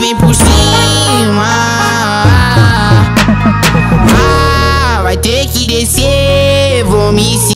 vem por cima. Ah, vai ter que descer, vou me